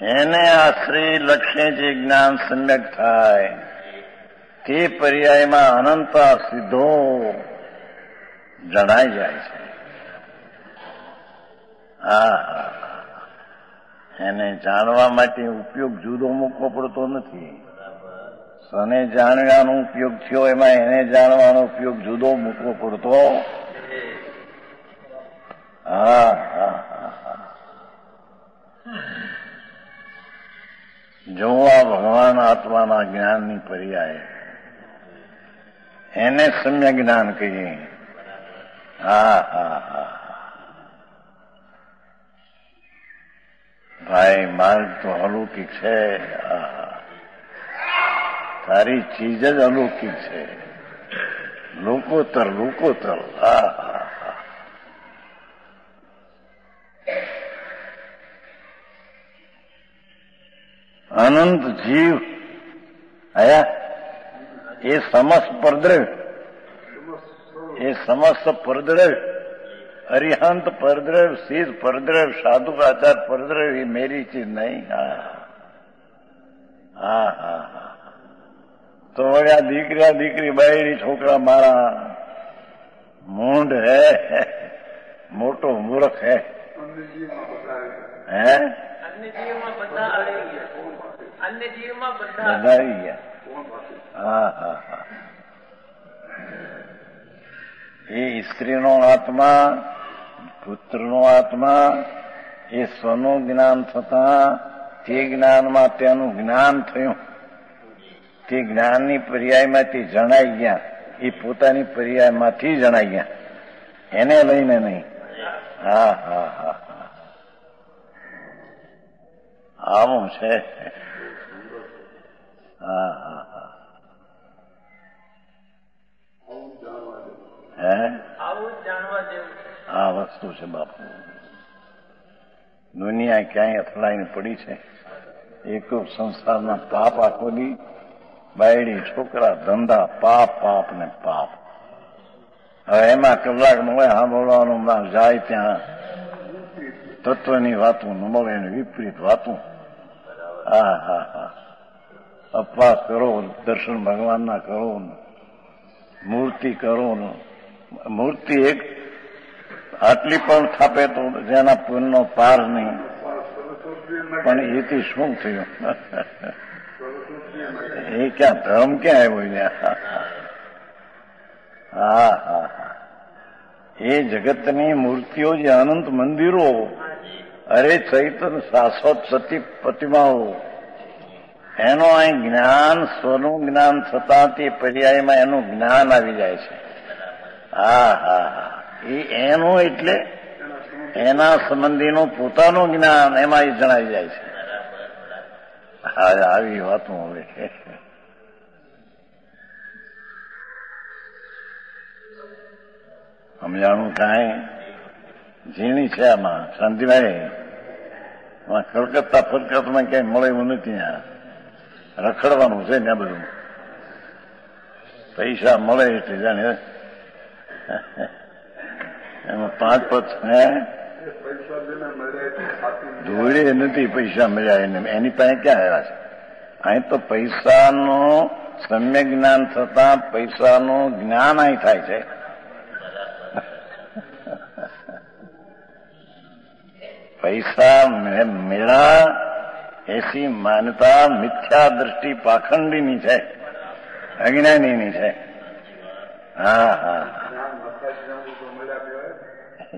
Speaker 2: એને આશ્રય લક્ષે જે જ્ઞાન સમ્યક થાય, તે પર્યાયમાં અનંતા સીધો જણાઈ જાય છે. હા એને જાણવા માટે ઉપયોગ જુદો મૂકવો પડતો નથી. સને જાણવાનો ઉપયોગ થયો, એમાં એને જાણવાનો ઉપયોગ જુદો મૂકવો પડતો. હા હા હા જોવા ભગવાન આત્માના જ્ઞાનની પર્યાય. એને સમ્ય જ્ઞાન કહીએ. હા હા હા ભાઈ માર્ગ તો અલૌકિક છે. તારી ચીજ જ અલૌકિક છે લોકોતર લોકોતર હા હા અનંત જીવ આયા એ સમસ્ત પરદ્રવ્ય એ સમસ્ત પરદ્રવ્ય અરિહંત પરદ્રવ સિદ્ધ પરદ્રવ સાધુ આચાર પરદ્રવ એ મેરી ચીજ નહીં હા હા હા હા તો વળ્યા દીકરા દીકરી બાયડી છોકરા મારા મૂંઢ હે મોટો મૂર્ખ હે હે
Speaker 3: અન્ય જીવમાં બધા આવી ગયા અન્ય જીવમાં બધા
Speaker 2: બધા આવી ગયા હા હા હા એ સ્ત્રીનો આત્મા પુત્રનો આત્મા એ સ્વનું જ્ઞાન થતા તે જ્ઞાનમાં તેનું જ્ઞાન થયું તે જ્ઞાનની પર્યાયમાંથી જણાઈ ગયા, એ પોતાની પર્યાયમાંથી જણાઈ ગયા. એને લઈને નહીં. હા હા હા આવું છે. આ વસ્તુ છે બાપુ. દુનિયા ક્યાંય અથડાઈને પડી છે? એક સંસારના પાપ આખો દી બાયડી, છોકરા, ધંધા, પાપ પાપ ને પાપ. હવે એમાં કલાક મળે સાંભળવાનું, માં જાય ત્યાં. તત્વની વાતું ન મળે ને વિપરીત વાતું. હા હા હા. અપવાસ કરો, દર્શન ભગવાનના કરો, મૂર્તિ કરો. મૂર્તિ એક આટલી પણ થાપે તો જેના પુનનો પાર નહીં. પણ એથી શું થયું? એ ક્યાં ધર્મ ક્યાં આવ્યો હા હા હા. એ જગતની મૂર્તિઓ જે અનંત મંદિરો, અરે ચૈતન શાશ્વત સતી પ્રતિમાઓ, એનો અહીં જ્ઞાન, સ્વનું જ્ઞાન થતા તે પર્યાયમાં એનું જ્ઞાન આવી જાય છે. હા હા હા. એ એનું એટલે એના સંબંધીનું પોતાનું જ્ઞાન એમાં એ જણાવી જાય છે. હા આવી વાતો હવે સમજાણું કાંઈ ઝીણી છે આમાં શાંતિભાઈ આમાં કલકત્તા ફરકતમાં ક્યાંય મળે એવું નથી આ રખડવાનું છે ને આ બધું પૈસા મળે એટલે જાણે એમાં પાંચ પચ હે ધોળે નથી પૈસા મળ્યા એને. એની પાસે ક્યાં આવ્યા છે? અહીં તો પૈસાનો, સમ્યક જ્ઞાન થતા પૈસાનું જ્ઞાન અહીં થાય છે. પૈસા મેળા એસી માન્યતા મિથ્યા દ્રષ્ટિ પાખંડીની છે. અજ્ઞાનીની છે. હા હા.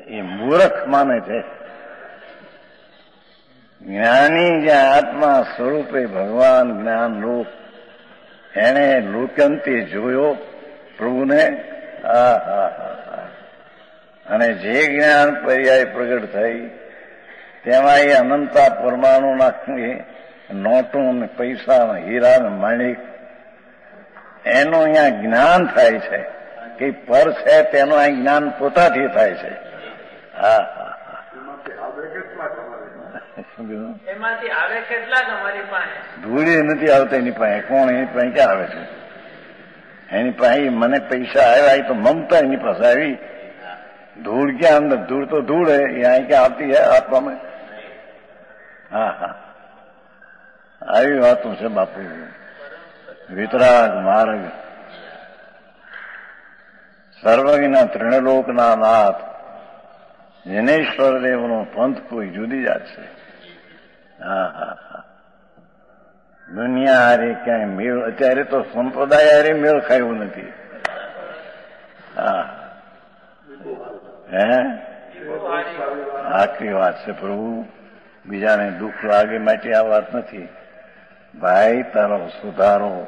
Speaker 2: એ મૂર્ખ માને છે. જ્ઞાની જ્યાં આત્મા સ્વરૂપે ભગવાન જ્ઞાન રૂપ. એને લોકંતિ જોયો પ્રભુને, આ, હા અને જે જ્ઞાન પર્યાય પ્રગટ થઈ, તેમાં એ અનંતા પરમાણુ નાખી, નોટું ને પૈસા ને હીરા ને માણિક. એનું અહીંયા જ્ઞાન થાય છે કે પર છે તેનું અહીં જ્ઞાન પોતાથી થાય છે. હા હા હા.
Speaker 3: સમજો
Speaker 2: ધૂળી નથી આવતા એની પાસે. કોણ એની પાસે ક્યાં આવે છે? એની પાસે મને પૈસા આવ્યા તો મમતા એની પાસે આવી. ધૂળ ક્યાં અંદર? ધૂળ તો ધૂળ હે. અહીં ક્યાં આવતી હા? હા આવી વાતો છે બાપુ વિતરાગ માર્ગ. સર્વજ્ઞ ત્રિણલોકના નાથ. જિનેશ્વર દેવનો પંથ કોઈ જુદી જાત છે. દુનિયા હારે ક્યાંય મેળ, અત્યારે તો સંપ્રદાય હારે મેળ ખાયું નથી. આખરી વાત છે પ્રભુ. બીજાને દુઃખ લાગે માટે આ વાત નથી. ભાઈ, તારો સુધારો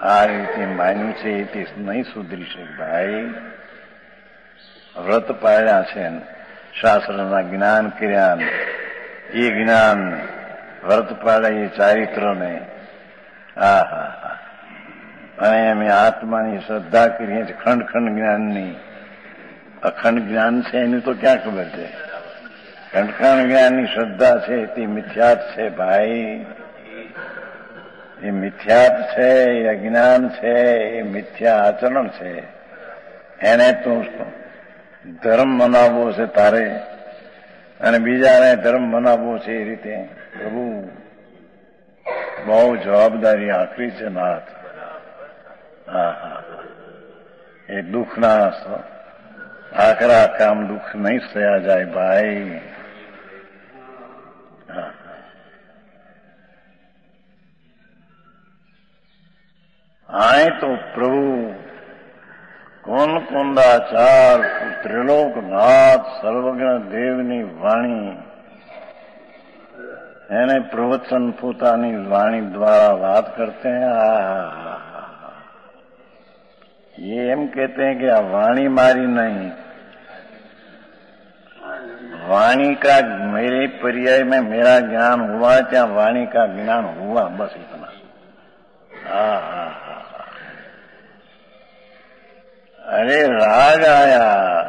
Speaker 2: આ રીતે માન્યું છે તે નહીં સુધરી શકે, ભાઈ. વ્રત પાડ્યા છે શાસ્ત્રના જ્ઞાન કર્યા એ જ્ઞાન વ્રત પાડ્યા એ ચારિત્રને હા હા હા અને અમે આત્માની શ્રદ્ધા કરીએ છીએ ખંડ ખંડ જ્ઞાનની અખંડ જ્ઞાન છે એની તો ક્યાં ખબર છે ખંડ ખંડ જ્ઞાનની શ્રદ્ધા છે તે મિથ્યાત છે ભાઈ એ મિથ્યાત છે એ અજ્ઞાન છે એ મિથ્યા આચરણ છે એને તું ધર્મ મનાવવો છે તારે અને બીજાને ધર્મ મનાવવો છે એ રીતે પ્રભુ બહુ જવાબદારી આખરી છે નાથ હા હા એ દુઃખના આકરા કામ દુઃખ નહીં થયા જાય ભાઈ હા આય તો પ્રભુ કોન કુંદાચાર ત્રિલોકનાથ સર્વજ્ઞ દેવની વાણી એને પ્રવચન પોતાની વાણી દ્વારા बात करते हैं ये एम कहते हैं कि वाणी मारी नहीं वाणी का मेरे पर्याय में मेरा ज्ञान हुआ क्या वाणी का ज्ञान हुआ बस इतना हा हा हा अरे राग आया।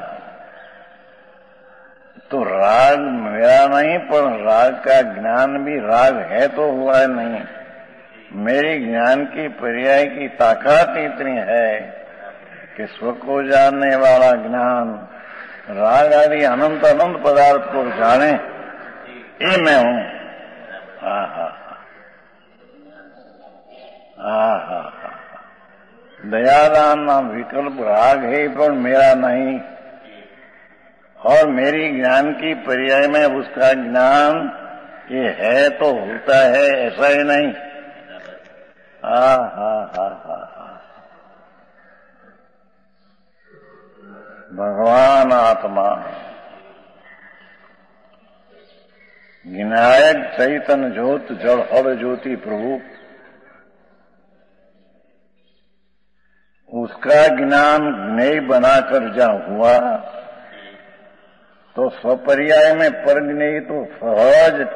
Speaker 2: तो राग मेरा नहीं, पर राग का ज्ञान भी राग है तो हुआ नहीं। मेरी ज्ञान की पर्याय की ताकत इतनी है कि स्व को जानने वाला ज्ञान राग आदि अनंत अनंत पदार्थ को जाने। ये मैं हूँ। हा हा हा हा हा दयादान नाम विकल्प राग है, पर मेरा नहीं। और मेरी ज्ञान की पर्याय में उसका ज्ञान ये है तो होता है, ऐसा ही नहीं। हा हा हा हा। भगवान आत्मा। विनायक चैतन ज्योत जड़ हर ज्योति प्रभु। उसका ज्ञान ज्ञेय बनाकर जहाँ हुआ तो स्वपर्याय में पर परज्ञेय तो सहज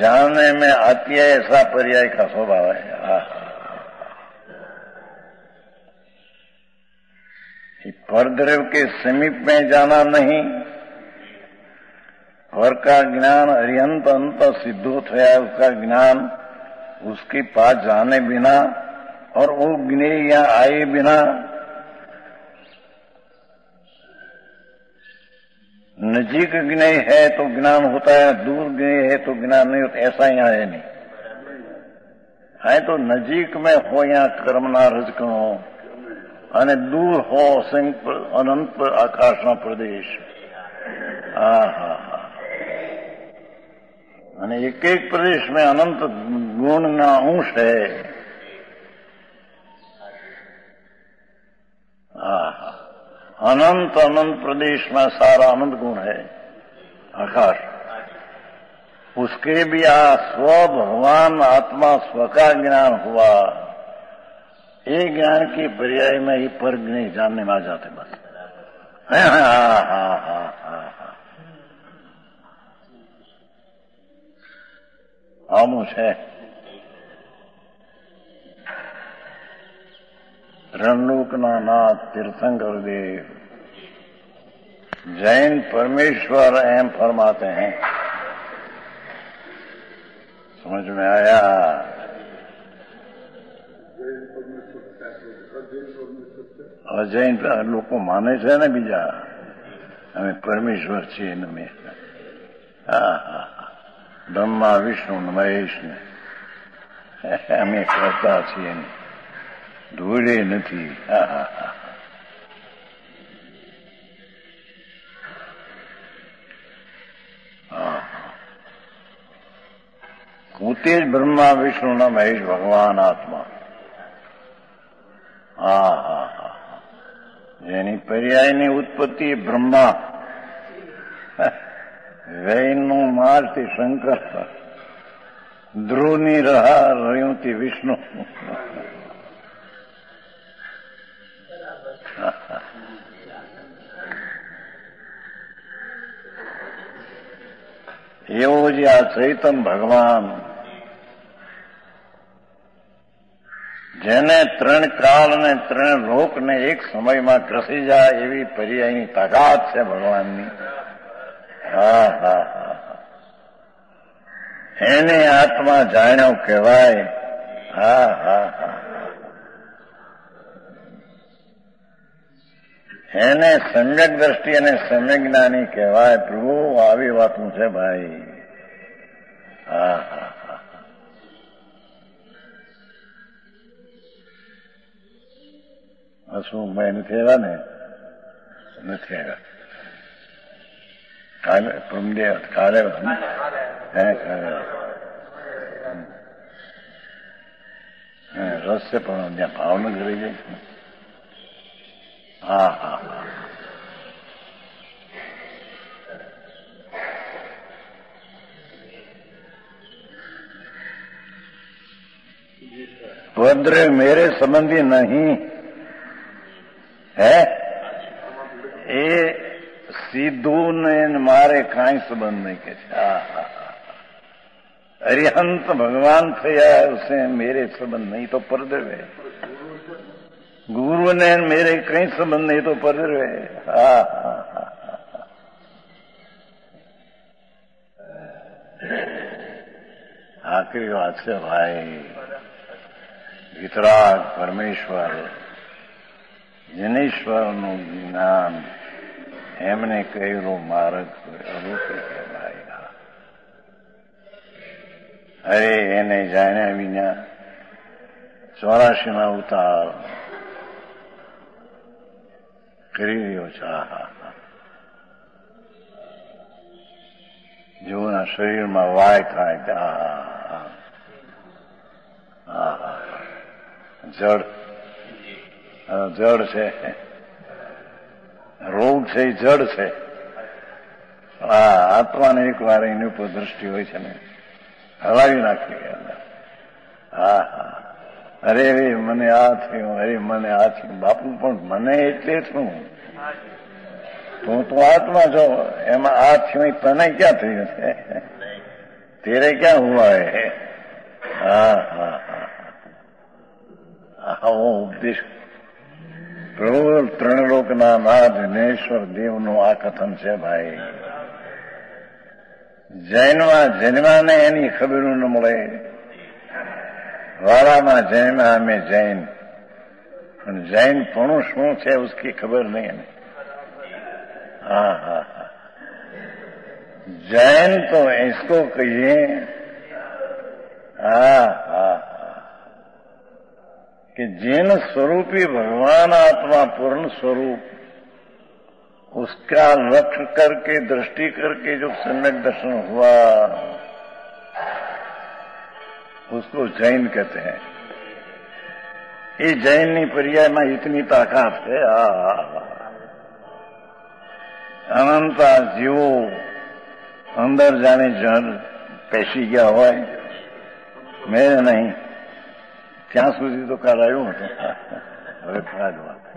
Speaker 2: जानने में आती है ऐसा पर्याय का स्वभाव है। परद्रव के समीप में जाना नहीं पर का ज्ञान अरियंत अंत सिद्धो थया उसका ज्ञान उसके पास जाने बिना और वो ज्ञेय यहाँ आए बिना नजीक ज्ञेय है तो ज्ञान होता है दूर ज्ञेय है तो ज्ञान नहीं होता ऐसा यहाँ है नहीं है तो नजीक में हो यहाँ कर्मना रजकणो અને દૂર હો અસંખ્ય અનંત આકાશનો પ્રદેશ હા હા હા અને એક એક પ્રદેશ में अनंत गुण ना अनंत अनंत प्रदेश में सारा अनंत गुण है, आकाश। उसके भी आ स्व भगवान आत्मा स्व का ज्ञान हुआ। ये ज्ञान की पर्याय में ही पर नहीं, जानने में आ जाते बस। हा हा हा हा हाँ हा। आमुष है। नाथ तीर्थंकर देव जैन परमेश्वर एम फरमाते हैं समझ में आया અજૈન લોકો માને છે ને બીજા અમે પરમેશ્વર છીએ ને મેં હા હા બ્રહ્મા વિષ્ણુ ને મહેશ ને અમે કરતા છીએ ને ધૂળે નથી. પોતે જ બ્રહ્મા વિષ્ણુના મહેશ ભગવાન આત્મા. હા જેની પર્યાયની ઉત્પત્તિ બ્રહ્મા. વૈનું મારથી શંકર. ધ્રુવની રહા રહ્યુંથી વિષ્ણુ. એવો જે આ ચૈતન ભગવાન જેને ત્રણ કાળ અને ત્રણ લોકને એક સમયમાં ઘસી જાય એવી પર્યાયની તાકાત છે ભગવાનની. હા હા હા. એને આત્મા જાણ્યો કહેવાય. હા હા હા. એને સંગત દ્રષ્ટિ અને સમ્યક જ્ઞાની કહેવાય. પ્રભુ, આવી વાતનું છે ભાઈ હા હા હા. હસમુખભાઈ નથી આવ્યા ને? નથી આવ્યા કાલે પ્રમદે કાલે હે, કાલે રસ છે પણ ત્યાં ભાવનગર રહી જાય. हाँ हाँ हाँ भद्र मेरे संबंधी नहीं है। ये सीधू ने मारे कहीं संबंध नहीं के हरिहंत भगवान थे या उसे मेरे संबंध नहीं तो पर्दे है ગુરુ મેરે કઈ સંબંધ નહીં તો પરવે હા વાત છે ભાઈ. વિતરાગ પરમેશ્વર, જનેશ્વરનું જ્ઞાન એમને કહેલો માર્ગ અરૂપી કહેવાય અરે, એને જાણ્યા વિના ચોરાશીમાં ઉતાર કરી રહ્યો છે. જેઓના શરીરમાં વાય થાય જળ જડ છે. રોગ છે એ જડ છે. હા આત્માને એક વાર એની ઉપર દ્રષ્ટિ હોય છે ને, હલાવી નાખી હા હા અરે મને આ થયું, અરે, મને આ થયું. બાપુ, પણ મને એટલે શું? તું તું આત્મા છો, એમાં આ થયું તને ક્યાં થયું છે? તેરે ક્યાં હુઆ હે, હા હા આવો ઉપદેશ. પ્રભુ ત્રણલોકના નાથ જનેશ્વર દેવનું આ કથન છે ભાઈ. જૈનમાં જન્માને એની ખબર ન મળે. વાળામાં जैन અમે में जैन जैन પૂણું શું थे उसकी खबर नहीं હા હા હા. जैन तो इसको कहिए हा हा कि जिन स्वरूपी भगवान आत्मा पूर्ण स्वरूप उसका लक्ष्य करके दृष्टि करके जो सम्यक दर्शन हुआ उसको जैन कहते हैं। ये जैनी प्रिया में इतनी ताकत है अनंता जीव अंदर जाने जन पैसी गया हो? मैं नहीं। क्या सुधी तो कल आयो? हूँ अरे फ़ायदा